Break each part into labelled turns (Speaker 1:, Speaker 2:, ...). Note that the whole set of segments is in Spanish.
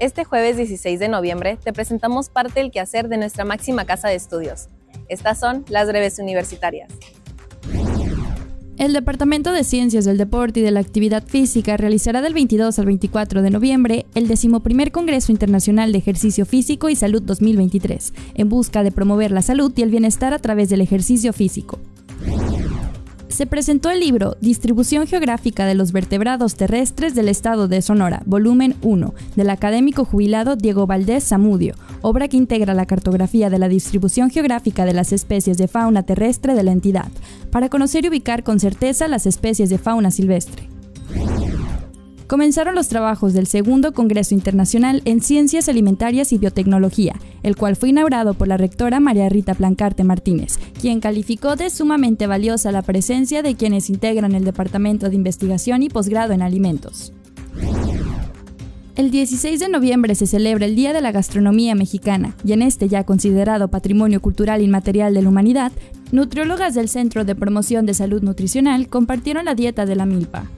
Speaker 1: Este jueves 16 de noviembre te presentamos parte del quehacer de nuestra máxima casa de estudios. Estas son las breves universitarias.
Speaker 2: El Departamento de Ciencias del Deporte y de la Actividad Física realizará del 22 al 24 de noviembre el decimoprimer Congreso Internacional de Ejercicio Físico y Salud 2023, en busca de promover la salud y el bienestar a través del ejercicio físico se presentó el libro Distribución Geográfica de los Vertebrados Terrestres del Estado de Sonora, volumen 1, del académico jubilado Diego Valdés Zamudio, obra que integra la cartografía de la distribución geográfica de las especies de fauna terrestre de la entidad, para conocer y ubicar con certeza las especies de fauna silvestre comenzaron los trabajos del segundo Congreso Internacional en Ciencias Alimentarias y Biotecnología, el cual fue inaugurado por la rectora María Rita Plancarte Martínez, quien calificó de sumamente valiosa la presencia de quienes integran el Departamento de Investigación y Posgrado en Alimentos. El 16 de noviembre se celebra el Día de la Gastronomía Mexicana y en este ya considerado Patrimonio Cultural Inmaterial de la Humanidad, nutriólogas del Centro de Promoción de Salud Nutricional compartieron la dieta de la milpa.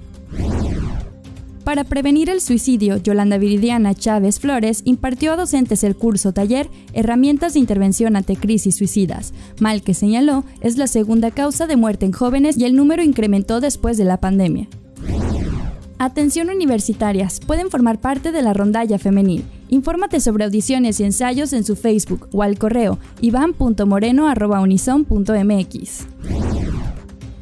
Speaker 2: Para prevenir el suicidio, Yolanda Viridiana Chávez Flores impartió a docentes el curso taller Herramientas de Intervención ante Crisis Suicidas, mal que señaló es la segunda causa de muerte en jóvenes y el número incrementó después de la pandemia. Atención universitarias, pueden formar parte de la rondalla femenil. Infórmate sobre audiciones y ensayos en su Facebook o al correo ivan.moreno.unison.mx.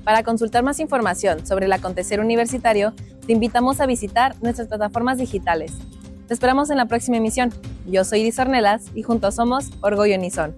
Speaker 1: Para consultar más información sobre el acontecer universitario, te invitamos a visitar nuestras plataformas digitales. Te esperamos en la próxima emisión. Yo soy Iris Ornelas y juntos somos Orgullo Unison.